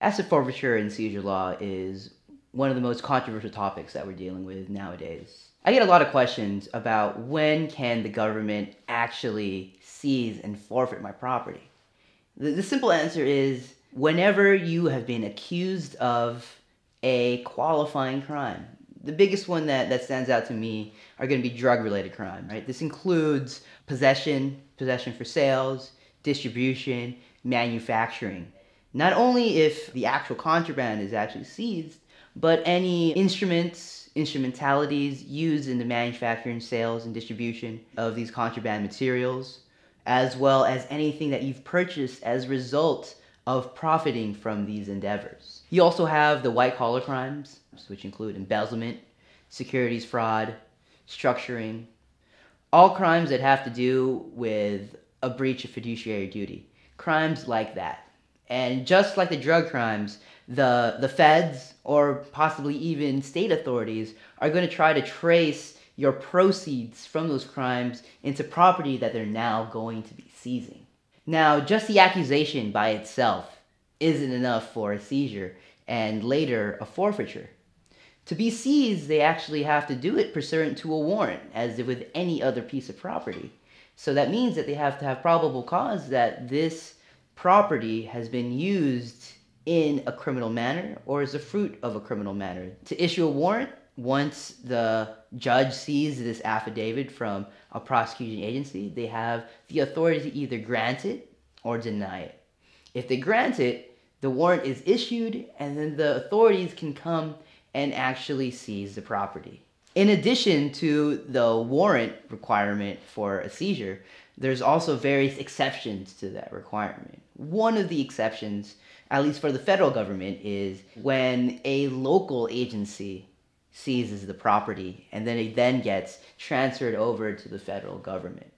Asset forfeiture and seizure law is one of the most controversial topics that we're dealing with nowadays. I get a lot of questions about when can the government actually seize and forfeit my property. The, the simple answer is whenever you have been accused of a qualifying crime. The biggest one that, that stands out to me are going to be drug related crime, right? This includes possession, possession for sales, distribution, manufacturing. Not only if the actual contraband is actually seized, but any instruments, instrumentalities used in the manufacturing, sales, and distribution of these contraband materials, as well as anything that you've purchased as a result of profiting from these endeavors. You also have the white collar crimes, which include embezzlement, securities fraud, structuring, all crimes that have to do with a breach of fiduciary duty. Crimes like that. And just like the drug crimes, the, the feds or possibly even state authorities are going to try to trace your proceeds from those crimes into property that they're now going to be seizing. Now, just the accusation by itself isn't enough for a seizure and later a forfeiture. To be seized, they actually have to do it pursuant to a warrant, as with any other piece of property. So that means that they have to have probable cause that this property has been used in a criminal manner or is a fruit of a criminal manner. To issue a warrant, once the judge sees this affidavit from a prosecuting agency, they have the authority to either grant it or deny it. If they grant it, the warrant is issued and then the authorities can come and actually seize the property. In addition to the warrant requirement for a seizure, there's also various exceptions to that requirement. One of the exceptions, at least for the federal government, is when a local agency seizes the property and then it then gets transferred over to the federal government.